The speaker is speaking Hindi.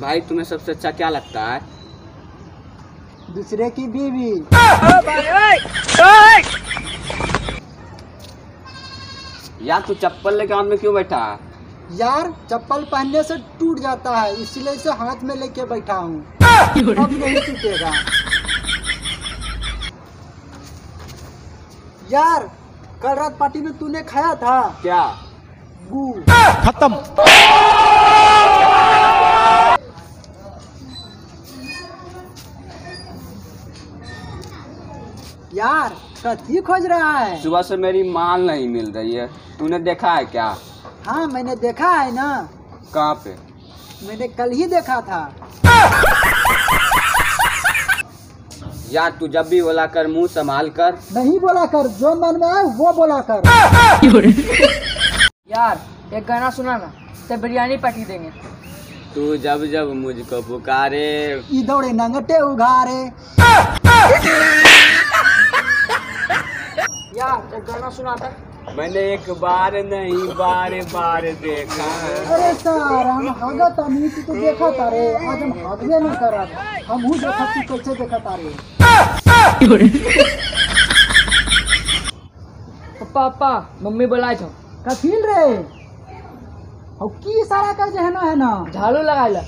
भाई तुम्हें सबसे अच्छा क्या लगता है? दूसरे की बीवी। यार तू चप्पल लेके हाथ में क्यों बैठा? है यार चप्पल पहनने से टूट जाता है इसलिए इसे हाथ में लेके बैठा हूँ। अब नहीं टूटेगा। यार कल रात पार्टी में तूने खाया था? क्या? गू। यार कथी खोज रहा है। सुबह से मेरी माल नहीं मिल रही है। तूने देखा है क्या? हाँ मैंने देखा है ना। कहाँ पे? मैंने कल ही देखा था। यार तू जब भी बोला कर मुँह संभाल कर। नहीं बोला कर जो मन में आए वो बोला कर। यार एक गाना सुना ना तो बिरयानी पटी देंगे। तू जब जब मुझको पुकारे। दौड़े नंगटे उघारे। यार एक गाना सुना था। मैंने एक बार नहीं बार बार देखा। अरे सर हम भागा तनी तू तो देखा तारे आज हम भागने नहीं करा हम हूँ देखा तू कैसे देखा तारे पप्पा मम्मी बुलाए छो। कथील रे? और की इशारा कर जे है ना है ना? झाड़ू लगा ला।